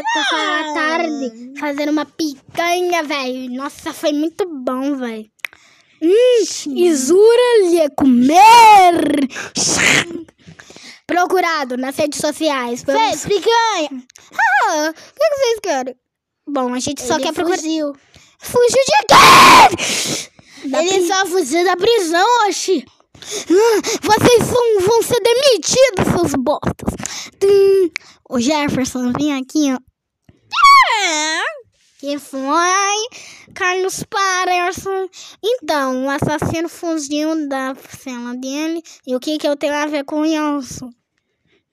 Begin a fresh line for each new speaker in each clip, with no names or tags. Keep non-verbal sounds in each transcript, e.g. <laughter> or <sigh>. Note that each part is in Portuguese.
à tarde fazendo uma picanha, velho. Nossa, foi muito bom, velho. Hum, Isura lhe comer. Procurado nas redes sociais. pelos-
Fez picanha.
Ah, o que vocês querem? Bom, a gente só
Ele
quer procurar.
fugiu.
Fugiu de quê? Da
Ele só fugiu da prisão, oxi.
Ah, Vocês vão, vão ser demitidos, seus bostas. O Jefferson, vem aqui, ó. Que foi? Carlos Patterson. Então, o assassino fugiu da cela dele. E o que que eu tenho a ver com isso?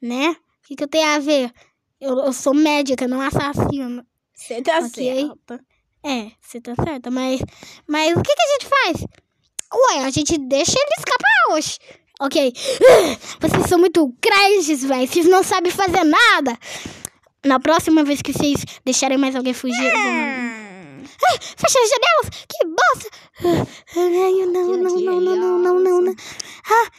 Né? O que que eu tenho a ver? Eu, eu sou médica, não assassino.
Você tá
Ok.
certa.
É, você tá certa, mas, mas o que, que a gente faz? Ué, a gente deixa ele escapar hoje. Ok. <sighs> Vocês são muito crentes, velho. Vocês não sabem fazer nada. Na próxima vez que vocês deixarem mais alguém fugir, eu vou mandar. Ah, fecha as janelas! Que bosta! Ah, Ai, não, não, não, não, não, não, não, não. Ah.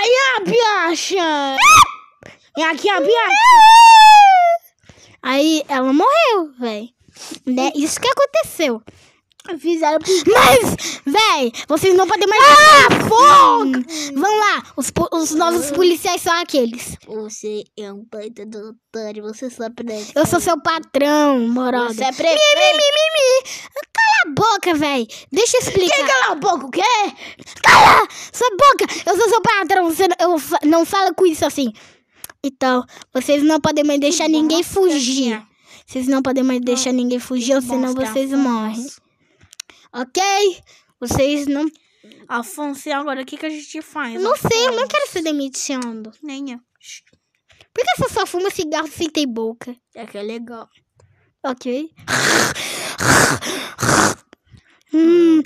Aí a bicha. E aqui a bicha.
Aí ela morreu, velho. Né? Isso que aconteceu.
Fizeram
Mas, véi, vocês não podem mais. Ah, fogo! Vão lá, os, os novos policiais são aqueles.
Você é um baita do otário, você só presta.
Eu sou seu patrão, moroda.
Você é prefeito.
mi, mi, mi, mi. Cala a boca, véi. Deixa eu explicar.
Quem cala um pouco, o quê?
Cala sua boca. Eu sou seu patrão. Você não, eu não fala com isso assim. Então, vocês não podem mais deixar ninguém fugir. Vocês não podem mais deixar ninguém fugir, ou senão vocês morrem. Ok? Vocês não.
Afonso, e agora o que, que a gente faz?
Não sei, eu não
Afonso?
quero ser demitido.
Nem eu.
Por que você só fuma cigarro sem ter boca?
É que é legal.
Ok. <laughs> hum.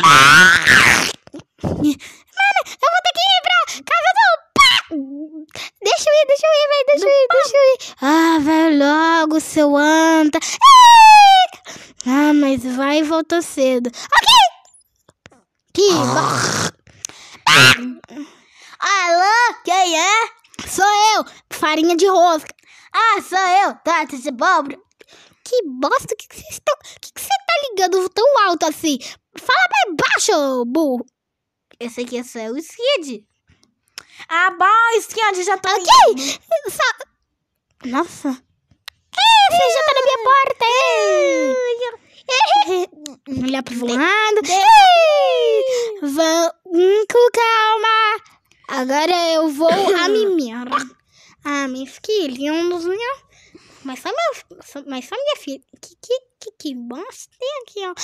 Mano, eu vou ter que ir pra casa do. Deixa eu ir, deixa eu ir, velho. Deixa eu ir, deixa eu ir. Ah, vai logo, seu anta. Ah, mas vai e volta cedo. Ok. Que
Alô, quem é?
Sou eu, farinha de rosca.
Ah, sou eu, Tata de.
Que bosta, que que vocês estão... Que que você tá ligando tão alto assim? Fala mais baixo, burro.
Esse aqui é só o Skid. Ah, bom, Skid, já tá
Ok. Só... Nossa. Você já tá na minha porta. ei. Olhar pro lado. Vamos com calma. Agora eu vou a mimir. <coughs> Ah, meus filhinhos, né? Mas só, meu, mas só minha filha. Que, que, que, que bosta tem aqui, ó.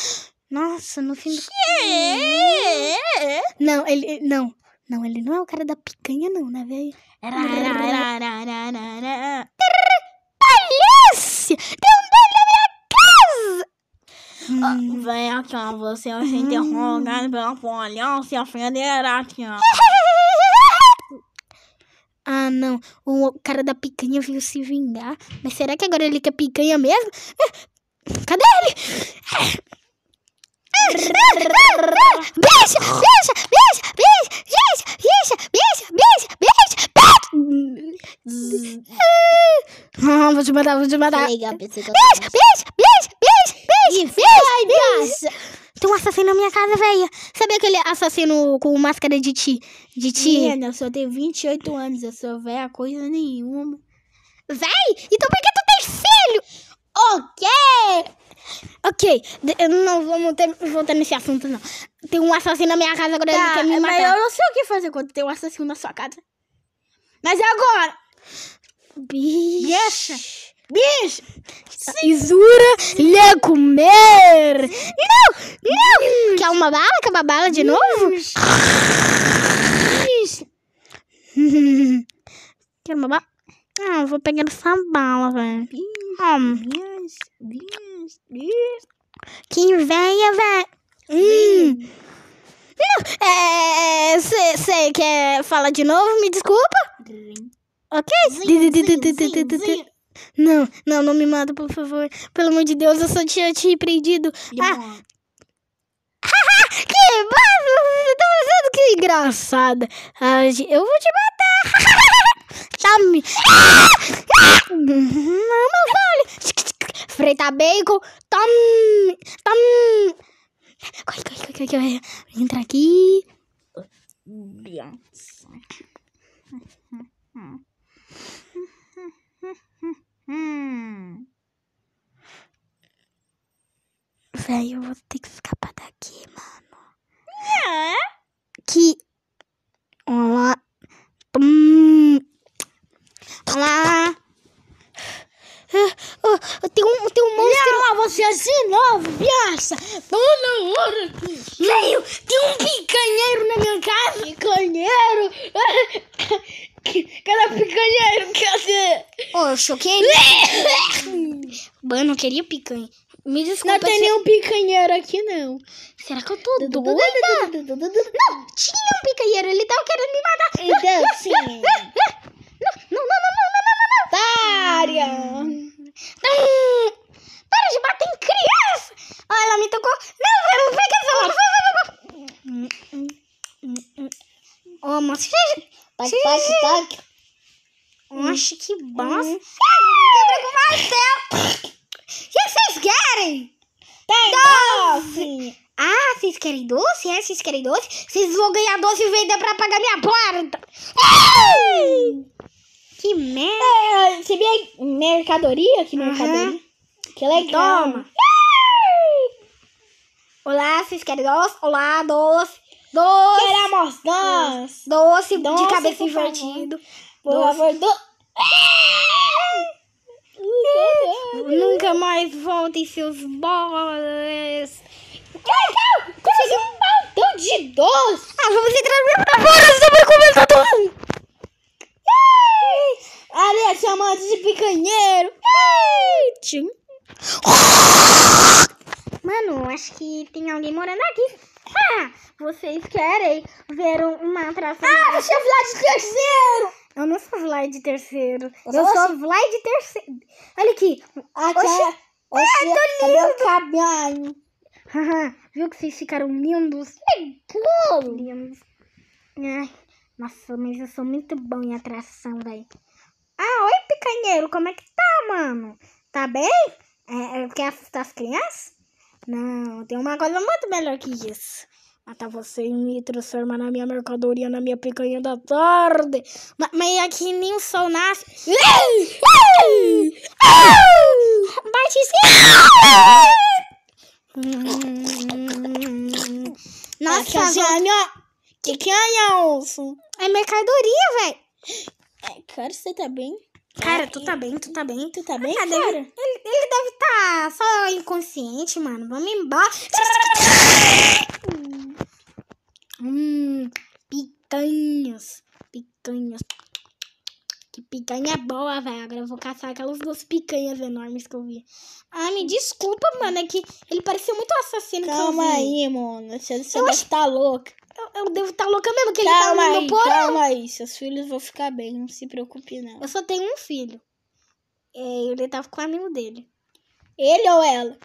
Nossa, no fim do...
É.
Não, ele... Não. Não, ele não é o cara da picanha, não, né, velho? Polícia! Tem um doido na minha casa! Hum.
Vem aqui, ó, você vai ser interrogado pela polícia federal ó. <laughs>
Ah, não. O cara da picanha veio se vingar. Mas será que agora ele quer picanha mesmo? <laughs> Cadê ele? <laughs> Bicha! Bicha! Bicha! Bicha! Bicha! Bicha! Bicha! Bicha! Bicha! Ah, vou te matar, vou te matar. Bicha! Bicha! Bicha! Bicha! Bicha!
Vai,
Bicha! Tem um assassino na minha casa, velho. Sabe aquele assassino com máscara de ti? De ti?
Menina, eu só tenho 28 anos, eu sou velha coisa nenhuma.
Véi, então por que tu tem filho? Ok. Ok, eu não vamos ter, voltar nesse assunto, não. Tem um assassino na minha casa, agora ele
Tá,
quer me
mas
matar.
eu não sei o que fazer quando tem um assassino na sua casa. Mas agora,
Bicha.
bicho,
Isura lhe comer. Não, não. Quer uma bala? Quer uma bala de novo? Quer uma bala? Ah, vou pegar essa bala, velho. Hum,
Bicho, bicho, bicho.
Que véia, velho. Hum. Não, é... Você quer falar de novo? Me desculpa. Ok? Não, não, não me mata, por favor. Pelo amor de Deus, eu só tinha te repreendido. Ah, <laughs> que! Você tá fazendo que engraçada. Ah, eu vou te matar. <laughs> Tome. Ah! Ah! Não, meu Fritar bacon. Tome. Tome. Corre, corre, corre, corre. Entra aqui. Velho, eu vou ter que escapar daqui, mano.
É?
Que. Olá. Hum.
19, biaça! Tô hora!
Meio, tem um picanheiro na minha casa!
Picanheiro! Cadê o picanheiro? Cadê?
Oh, eu choquei Mano, eu queria picanha. Me desculpa.
Não tem
se...
nenhum picanheiro aqui, não.
Será que eu tô doida? Não, tinha um picanheiro, ele tava querendo me matar.
Então, <laughs> sim.
Não, não, não, não, não, não, não,
hum.
não. Dária! Não ela me tocou. Não, eu não essa moça, seja.
Tac, tac, tac.
Oxe, que bosta. Quebra com o Marcel. O que vocês querem?
Tem doce.
Ah, vocês querem doce? É, vocês querem doce? Vocês vão ganhar doce e vender pra pagar minha porta. Que merda.
É, você vê mercadoria? Que mercadoria? Que legal.
Toma. Olá, vocês querem doce? Olá, doce. Doce.
Queremos doce.
Doce, de
Doce,
cabeça
por
invertido.
Por
Doce.
favor, doce.
Nunca mais voltem seus bolas.
Consegui um montão de doce.
Ah, vamos entrar meu pra fora, você vai começar tudo.
Ali, chamando de picanheiro.
Tchim. Mano, acho que tem alguém morando aqui. Ah, vocês querem ver um- uma atração?
Ah, você é Vlad terceiro.
Eu não sou Vlad terceiro. Eu
é
sou Vlad de terceiro. Olha aqui.
Aqui,
Oxi.
Oxi, cadê o cabelo?
Haha, Viu que vocês ficaram lindos?
Legal.
Lindos. Ai, nossa, mas eu sou muito bom em atração, velho. Ah, oi, picanheiro. Como é que tá, mano? Tá bem? É, é, quer assustar as crianças? Não, tem uma coisa muito melhor que isso. Matar você e me transformar na minha mercadoria, na minha picanha da tarde. Ma- Mas aqui nem o sol nasce. Bate sim. Nossa, vou-
que que é isso?
é mercadoria, velho.
É, cara, você tá bem?
Cara, tu tá bem, tu tá bem.
Tu tá bem,
Ah,
cara?
deve- ele, ele deve estar só inconsciente, mano. Vamos embora. hum, picanhas. Picanhas. Que picanha boa, velho. Agora eu vou caçar aquelas duas picanhas enormes que eu vi. Ah, me desculpa, mano. É que ele pareceu muito assassino
Calma aí, mano. Você, você
Eu
deve estar louca.
Eu, devo estar louca mesmo, que ele
Calma
tá no
aí,
meu porão.
calma aí. Seus filhos vão ficar bem, não se preocupe, não.
Eu só tenho um filho. É, ele tava com o amigo dele.
Ele ou ela?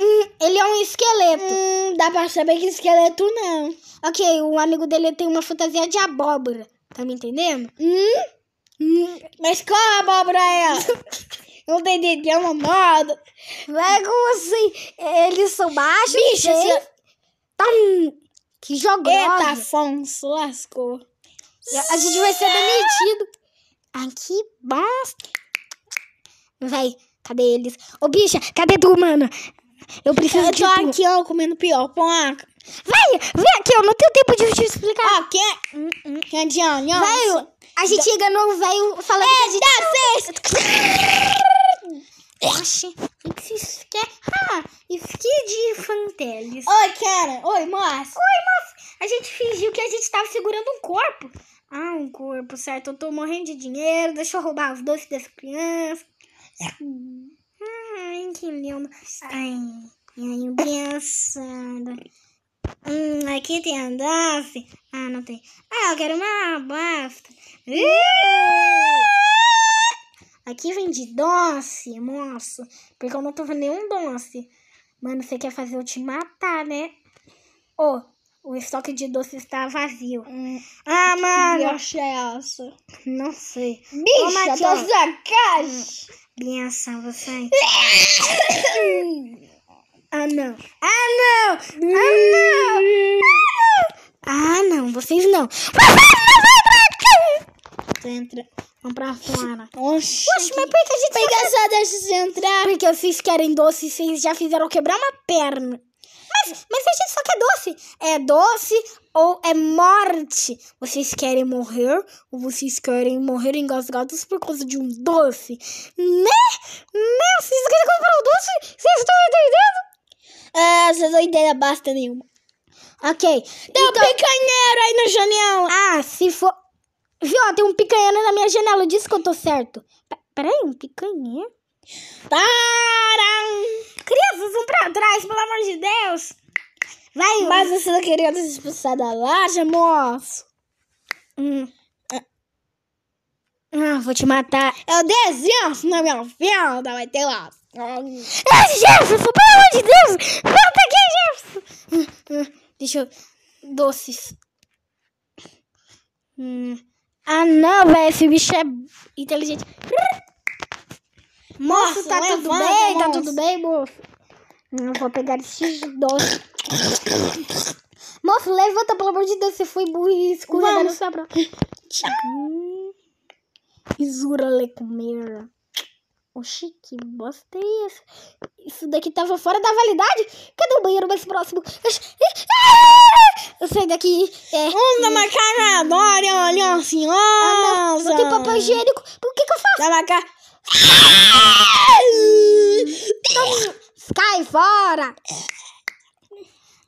Hum, ele é um esqueleto.
Hum, dá pra saber que esqueleto não.
Ok, o amigo dele tem uma fantasia de abóbora. Tá me entendendo?
Hum? Hum, mas qual abóbora é essa? Não tem entendi, é uma moda.
Vai como assim? Eles são baixos.
Bicha,
feios.
você...
Tam, que jogo.
Eita, Afonso, lascou.
A gente vai ser demitido. Ai, que bosta. Véi, cadê eles? Ô, bicha, cadê tu, mano? Eu preciso
Eu
de
tô
tu.
aqui, ó, comendo piroca.
Véi, vem aqui, eu não tenho tempo de te explicar.
Hum, quem é Diana?
Velho, a gente enganou o velho falando
É,
que a gente... Oxi, o que vocês querem? Ah, esqui de fanteles.
Oi, Karen. Oi, moça.
Oi, moça. A gente fingiu que a gente tava segurando um corpo. Ah, um corpo, certo. Eu tô morrendo de dinheiro. Deixa eu roubar os doces das crianças. Ai, que lindo. Ai, ai, criançada. Hum, aqui tem a doce. Ah, não tem. Ah, eu quero uma bosta. Aqui vende doce, moço. Porque eu não tô vendo nenhum doce. Mano, você quer fazer eu te matar, né? Ô, O estoque de doce está vazio.
Hum,
Ah,
que
mano.
bicha é essa?
Não sei. Ô,
Bicha,
Matias.
tô sacagem.
Benção, você. Ah, não. Ah, não. Ah, não. Ah, não. Vocês não.
Tu entra.
Vamos pra fora.
Oxi.
Oxe, mas por que a gente
Por que só deixa você entrar?
Porque vocês querem doce e vocês já fizeram quebrar uma perna. Mas, mas a gente só quer doce. É doce ou é morte? Vocês querem morrer ou vocês querem morrer engasgados por causa de um doce? Né? Né? Vocês querem comprar um doce? Vocês estão entendendo?
Ah, essa doideira basta nenhuma.
Ok.
Tem um
então-
picanheiro aí na janela.
Ah, se for... Viu? ó, Tem um picanheiro na minha janela. Eu disse que eu tô certo. P- Peraí, um picanheiro?
Taram.
Crianças, vão pra trás, pelo amor de Deus. Vai,
Mas você não queria ser expulsado da loja, moço?
Hum. Ah, vou te matar.
Eu desenho na minha vida, vai ter lá.
Ah, Jefferson, pelo amor de Deus! Volta aqui, Jefferson! Hum, hum, Deixa eu... Doces. Hum. Ah, não, velho. Esse bicho é inteligente. Moço, tá tudo
levanta,
bem? Tá
moço.
tudo bem, moço? Eu vou pegar esses doces. moço, levanta, pelo amor de Deus. Você foi burro e escorregou no seu braço. Hum. Isura le comer. Oxi, que bosta é essa? Isso daqui tava fora da validade? Cadê o banheiro mais próximo? Ah! Eu saí daqui. É.
Anda macarna, olha, olha,
Ah,
senhora.
não, não tem papel higiênico. O que que eu faço?
Da maca...
Cai fora!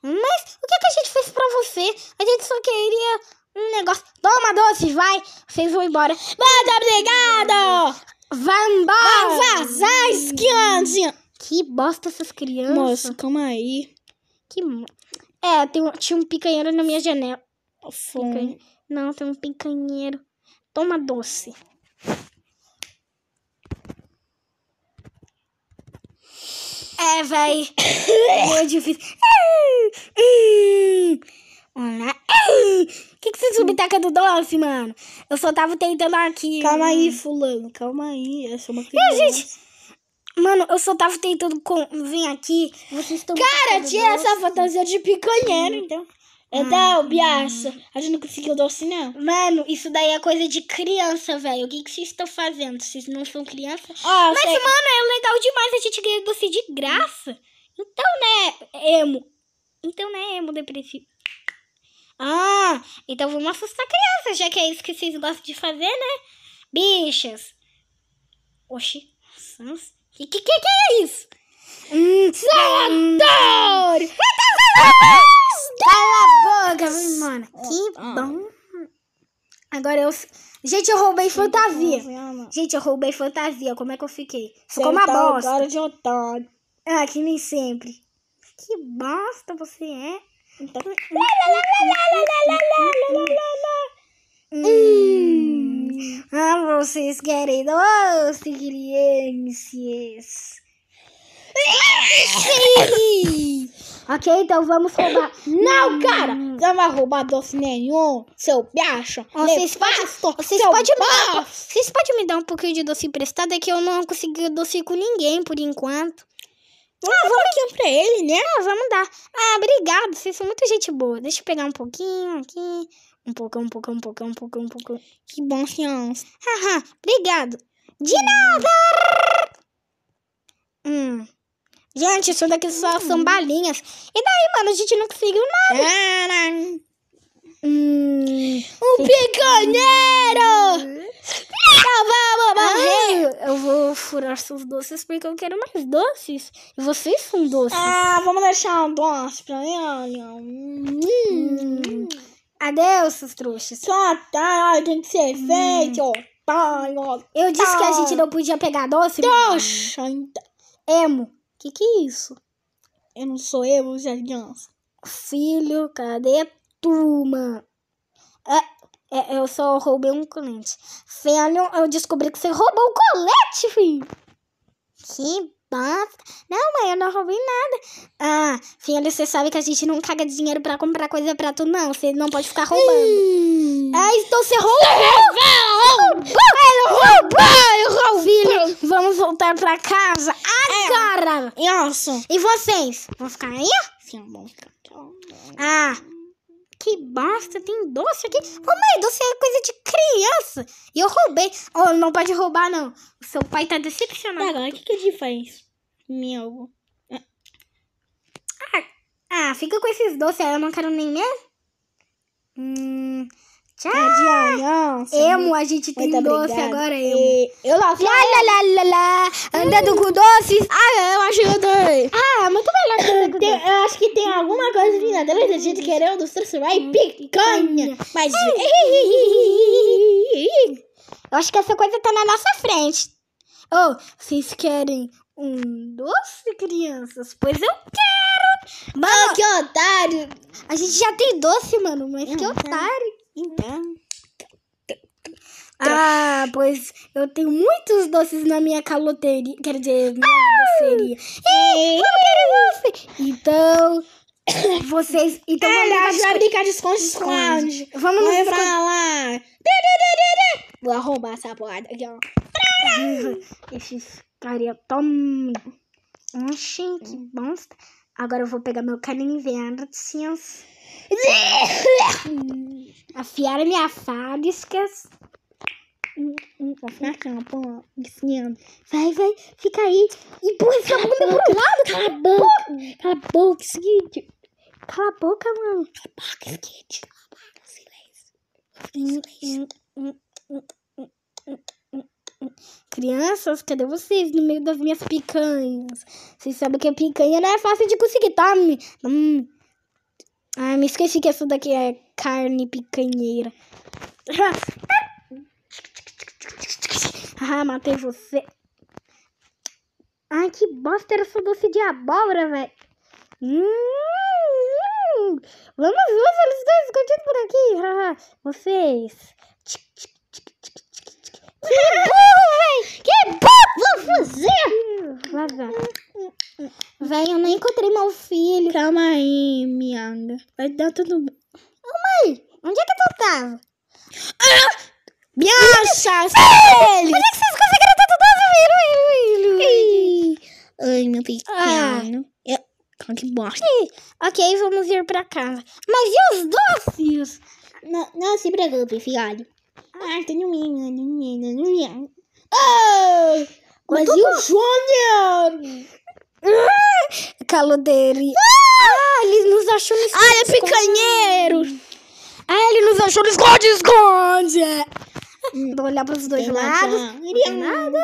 Mas o que, que a gente fez pra você? A gente só queria um negócio. Toma doces, vai! Vocês vão embora.
Muito obrigado!
Vai embora!
Vai vazar, esquiante!
Que bosta essas crianças.
Moço, calma aí.
Que... É, tem tinha um picanheiro na minha janela.
Fome.
Não, tem um picanheiro. Toma doce. É, véi. <coughs> Muito difícil. <coughs> Olá. O que, que você subiu tacando doce, mano? Eu só tava tentando aqui.
Calma aí, fulano, calma aí. Essa é uma criança.
gente. Mano, eu só tava tentando com... vir aqui. Vocês estão.
Cara, tinha
doce.
essa fantasia de picanheiro, então. Então, Biaça, a gente não conseguiu doce, não.
Mano, isso daí é coisa de criança, velho. O que, que vocês estão fazendo? Vocês não são crianças?
Ó,
Mas,
sei-
mano, é legal demais a gente ganhar doce de graça. Então, né, emo. Então, né, emo depressivo. Ah, então vamos assustar crianças, já que é isso que vocês gostam de fazer, né? Bichas. Oxi, sans. Que que que, é isso? Hum,
Adoro!
Cala a boca, mano. Que bom. Agora eu... Gente, eu roubei fantasia. Gente, eu roubei fantasia. Como é que eu fiquei? Ficou uma bosta.
Agora de otário.
Ah, que nem sempre. Que bosta você é.
Então...
Hum. Ah, vocês querem doce, crianças. ok, então vamos roubar.
Não, cara! Não vai roubar doce nenhum, seu bicho.
Vocês podem vocês pode me dar, vocês podem me dar um pouquinho de doce emprestado? É que eu não consegui doce com ninguém por enquanto.
Ah, vamos aqui pra ele, né?
Ah, vamos dar. Ah, obrigado. Vocês são muita gente boa. Deixa eu pegar um pouquinho aqui. Um pouquinho, um pouquinho, um pouquinho, um pouquinho, um pouquinho.
Que bom, senhor.
Haha, obrigado. De nada! Hum. Gente, isso daqui só são balinhas. E daí, mano, a gente não conseguiu nada. Hum.
Um picanheiro! Então vamos morrer!
Ah, eu vou furar seus doces porque eu quero mais doces. E vocês são doces.
Ah, vamos deixar um doce pra ele. Hum.
Adeus, seus trouxas.
Só tá, tem que ser feito. Tá,
Eu disse que a gente não podia pegar doce.
Poxa, então.
Emo. Que que é isso?
Eu não sou eu, Zé Aliança.
Filho, cadê tu, mano? É, é, eu só roubei um colete. Filho, eu descobri que você roubou o colete, filho. Que bosta. Não, mãe, eu não roubei nada. Ah, filha, você sabe que a gente não caga dinheiro pra comprar coisa pra tu, não. Você não pode ficar roubando. Ah, então você roubou! Roubou! Roubou! roubou! Filho, vamos voltar pra casa agora!
Nossa.
E vocês? Vão ficar aí?
Sim, bom.
Ah, que bosta, tem doce aqui. Ô mãe, doce é coisa de criança. E eu roubei. Oh, não pode roubar, não. O seu pai tá decepcionado.
Agora, o que, que a gente faz? Meu.
Ah, fica com esses doces aí, eu não quero nem mesmo. Hum, tchau.
Tadinha,
Emo, a gente tem
Muito
doce
obrigada.
agora, Emo.
E Eu lá,
Lá, lá, lá, lá, lá. Andando com doces.
Ah, eu acho que eu dei.
Ah, muito melhor que
Tem, eu acho que tem alguma coisa vindo atrás da gente querendo transformar em picanha. Mas.
Eu acho que essa coisa tá na nossa frente. Oh, vocês querem um doce, crianças? Pois eu quero. Mano,
Ah, que otário!
a gente já tem doce, mano, mas que
Uhum.
otário.
Então.
Ah, pois eu tenho muitos doces na minha caloteria. Quer dizer, minha doceria. Ih, vamos querer doce. Então, <coughs> vocês. Então vamos
Ela
brincar de
brincar de esconde-esconde.
esconde. Vamos
Vai pra lá. Vou arrombar essa porra aqui, ó.
Esses carinha tão. Oxi, que bosta. Agora eu vou pegar meu canivete. <coughs> Afiar minha
aqui, ó, pô, ensinando.
Vai, vai, fica aí. E põe essa bunda pro lado.
Cala a boca. Cala a boca, seguinte.
Cala a boca, mano.
Boca, seguinte.
Crianças, cadê vocês no meio das minhas picanhas? Vocês sabem que a picanha não é fácil de conseguir, tá? Hum. Hum. Ah, me esqueci que essa daqui é carne picanheira. Ah, matei você. Ai, que bosta era essa doce de abóbora, velho. Hum, vamos ver eles dois escondidos por aqui. <laughs> Vocês. Que burro, véi! Que burro! Vou fazer! Véi, eu não encontrei meu filho.
Calma aí, minha. Vai dar tudo bem.
Mãe, onde é que tu tava?
Biacha,
Ele! Onde é que vocês conseguiram tanto doce, filho?
Ai, meu pequeno. Eu... Calma, que bosta.
Ok, vamos ir pra casa. Mas e os doces?
Não, não se preocupe, filho. Ah, tem um menino, um menino, um menino. Oh! Mas e o Júnior?
Calodeirinha. Ah, ele nos achou no esconde.
Olha, picanheiro!
Ah, ele nos achou no esconde-esconde. Vou olhar pros dois
Tem
lados.
nada.
Não nada.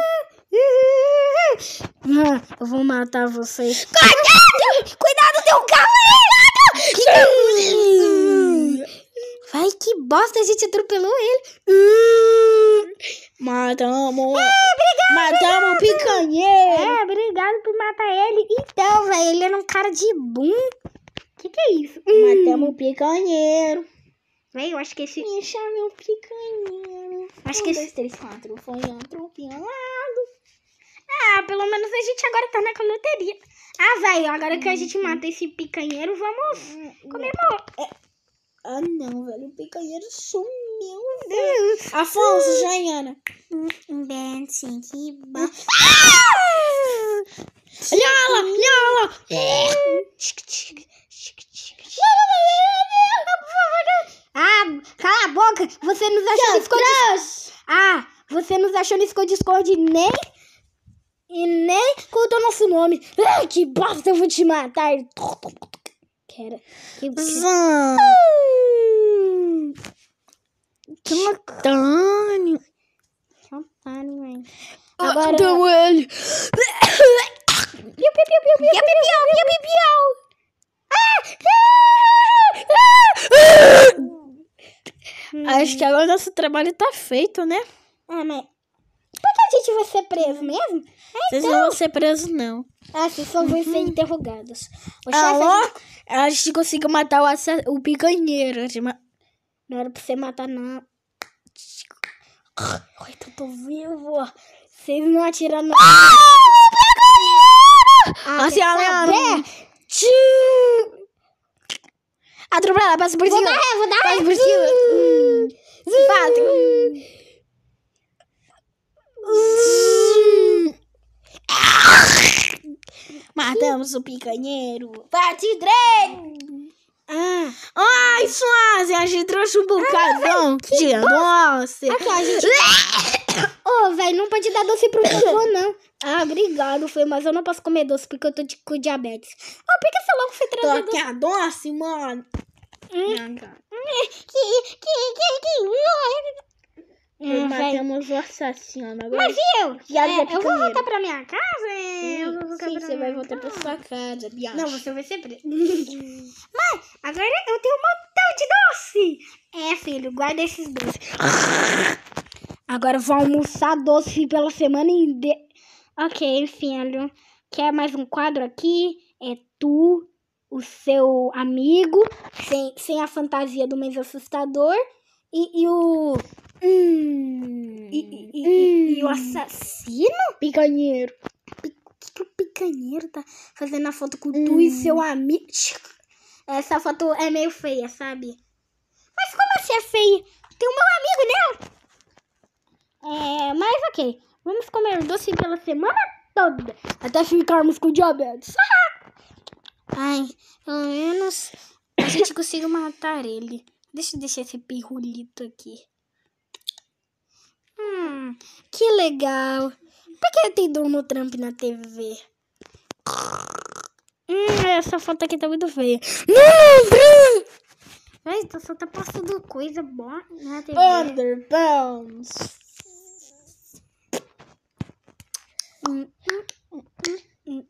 Ah, eu vou matar vocês.
Cuidado!
Cuidado, tem um carro aí! Vai, que bosta, a gente atropelou ele.
Matamos! Matamos o picanheiro!
É, obrigado por matar ele. Então, velho, ele era um cara de boom. Que que é isso?
Matamos o picanheiro!
Velho, eu acho que esse...
Me chame o picanheiro!
Acho
um,
que
dois,
esse...
três, quatro. Foi atropelado!
Ah, pelo menos a gente agora tá na caloteria. Ah, velho, agora que a gente mata esse picanheiro, vamos comemorar.
Ah, não, velho. O picanheiro sumiu, velho. Afonso, Jaiana.
Bem, sim, que bom.
Olha lá, olha lá.
Ah, cala a boca! Você nos achou no esconde... Ah, você nos achou no esconde-esconde nem... E nem contou nosso nome. Ah, que bosta, eu vou te matar. Que...
Zan.
Que uma...
Tânio.
Que otário, velho.
Agora... Deu ele.
Piu, piu, piu, piu, piu, piu, piu, piu, piu, piu.
Acho que agora nosso trabalho tá feito, né?
Ah, mas... Gente vai ser preso mesmo?
Vocês não vão ser presos, não.
Ah, vocês só vão ser interrogados. O chefe...
Alô? A gente conseguiu matar o, assa- o picanheiro. Ma-
Não era pra você matar, não. Ai, eu tô vivo. Vocês não atiraram... no-
Assim, a minha...
Saber. Tchu. Atropela, passa por
Vou
cima.
dar ré, vou dar
Passa
ré.
por cima. Hum. Bate.
Matamos o picanheiro. Parte 3.
Ah,
Ai, Suaze, a gente trouxe um bocadão de doce.
aqui, a gente... Ô, velho, não pode dar doce pro vovô, não. Ah, obrigado, foi, mas eu não posso comer doce porque eu tô de, com diabetes. Ah, por que você logo foi
Tô
trazer
aqui a doce, mano. Não, cara.
Que, que, que, que... Hum.
Matamos o assassino. Agora
Mas e eu? É,
é
eu vou voltar pra minha casa? É, eu vou voltar
Sim,
pra
você vai voltar
casa.
pra sua casa.
Não, você vai ser preso. <laughs> Mãe, agora eu tenho um montão de doce. É, filho, guarda esses doces. Agora eu vou almoçar doce pela semana inteira. Ok, filho. Quer mais um quadro aqui? É tu, o seu amigo, sem, sem a fantasia do mês assustador. E, e o.
Hum.
E, e- e- e o assassino?
Picanheiro.
O que, o picanheiro tá fazendo a foto com tu e seu amigo? Essa foto é meio feia, sabe? Mas como assim é feia? Tem o meu amigo nela. É, mas ok. Vamos comer doce pela semana toda. Até ficarmos com diabetes. Ai, pelo menos a gente <laughs> conseguiu matar ele. Deixa eu deixar esse pirulito aqui. Hum, que legal. Por que tem Donald Trump na TV? Hum, essa foto aqui tá muito feia. Ai, tá- só tá passando coisa boa na TV.
Underpants.
Hum, hum, hum, hum.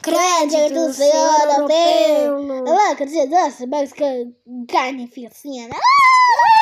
Créditos
europeu.
dizer doce, mas que carne fina. Ah!